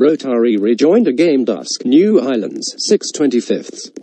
Rotary rejoined a game dusk. New Islands, 625th.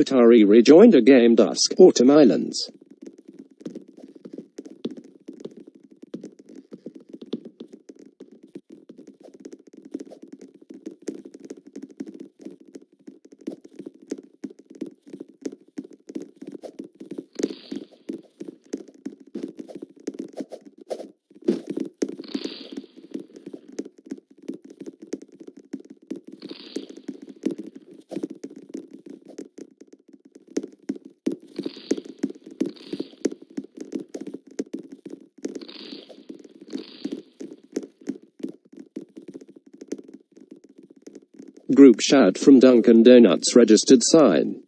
Rotary rejoined a game dusk. Autumn Islands. Group shout from Dunkin' Donuts registered sign.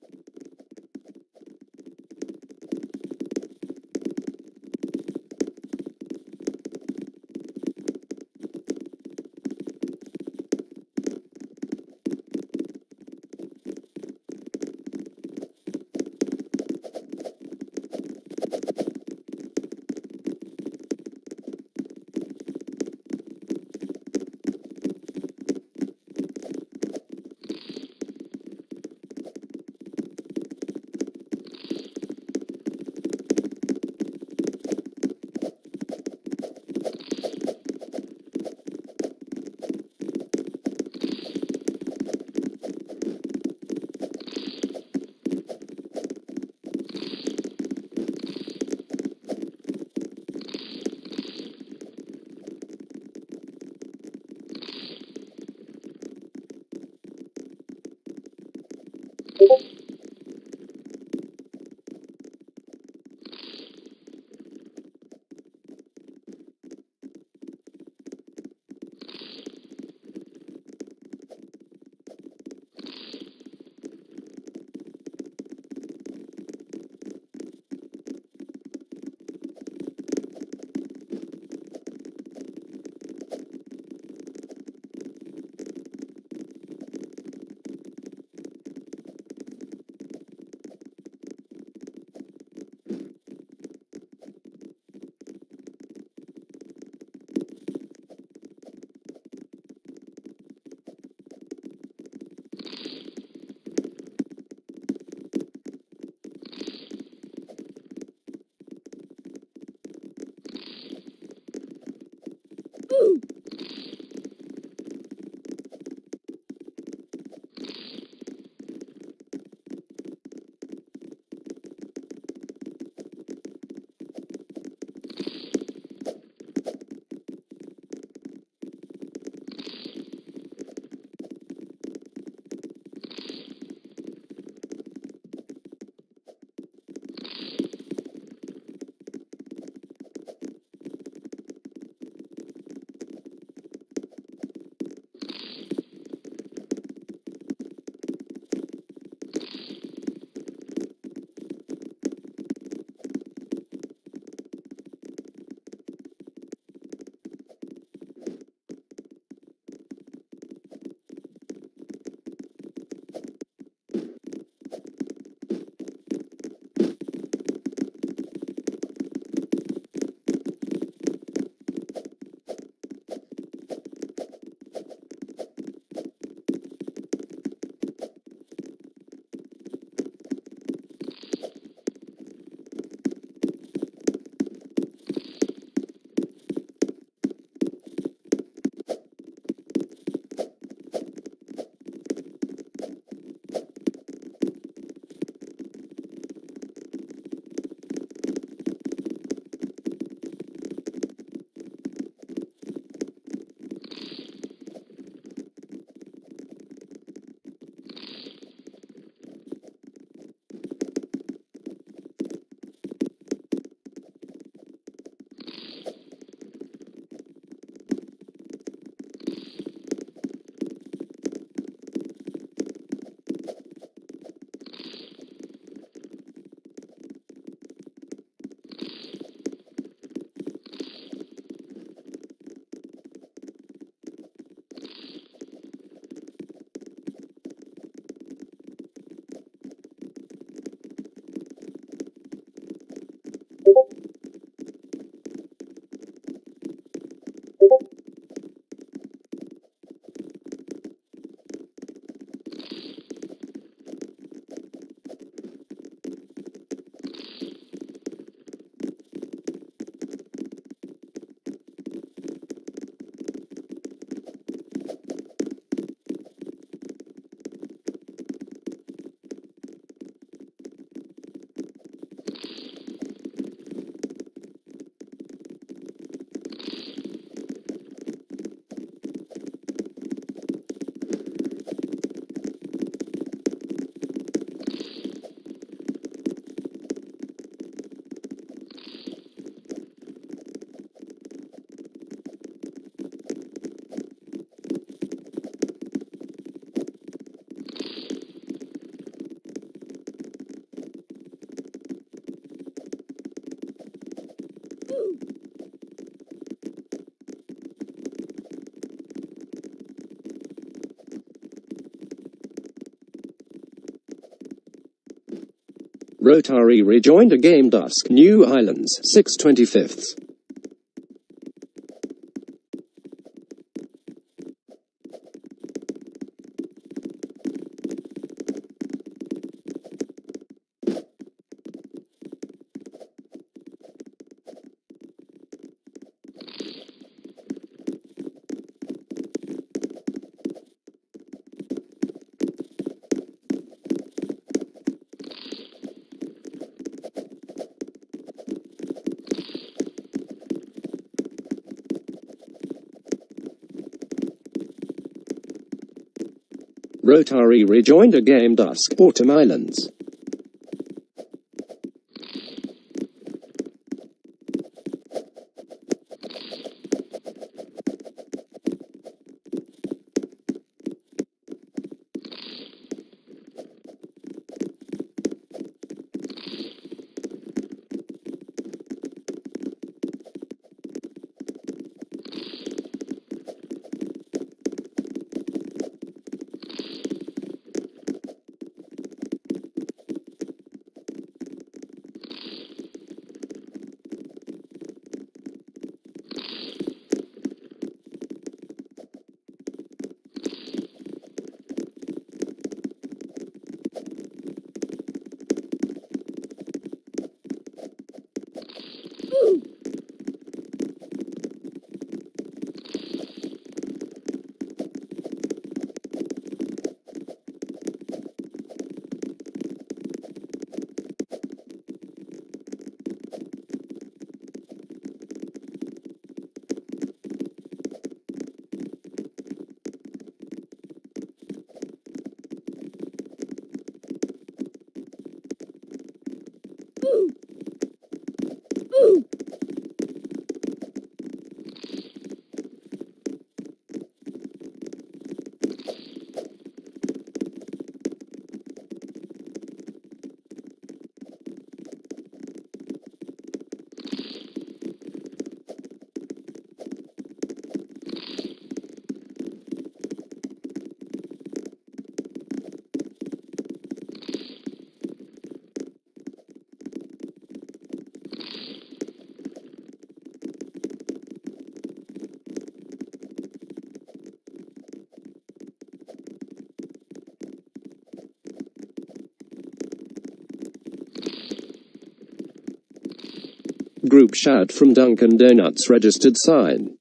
Rotary rejoined a game dusk. New Islands, 625th. Rotary rejoined a game dusk. Autumn Islands. Group shout from Dunkin' Donuts registered sign.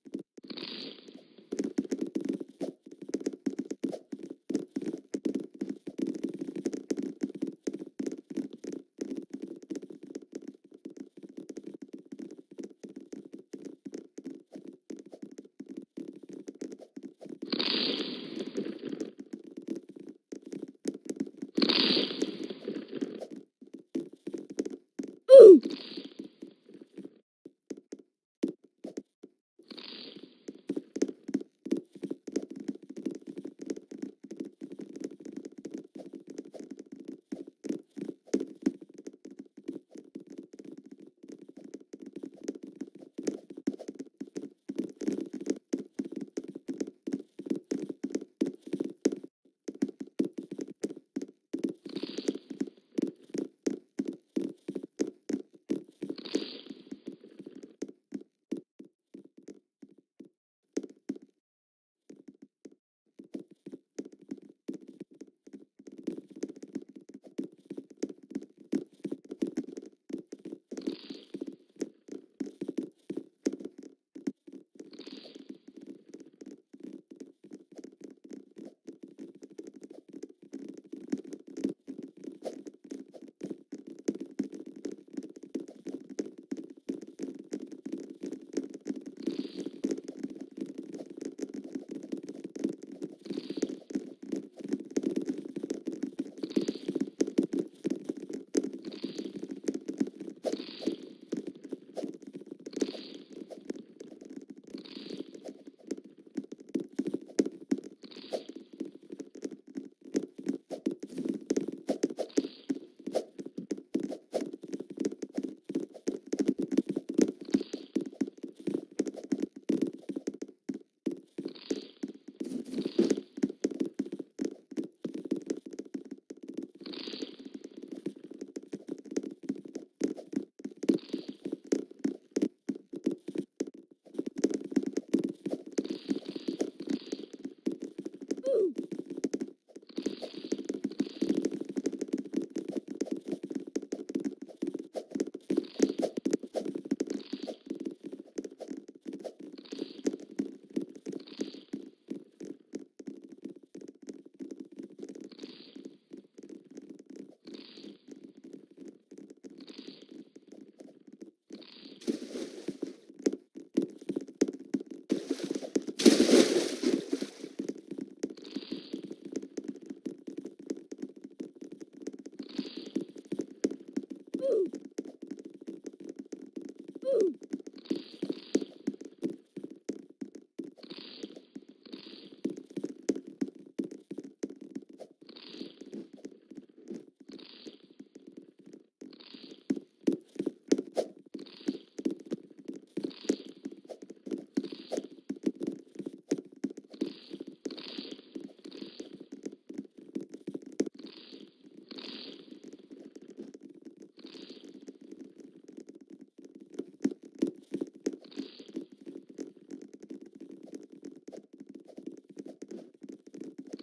You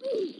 Hey!